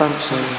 function.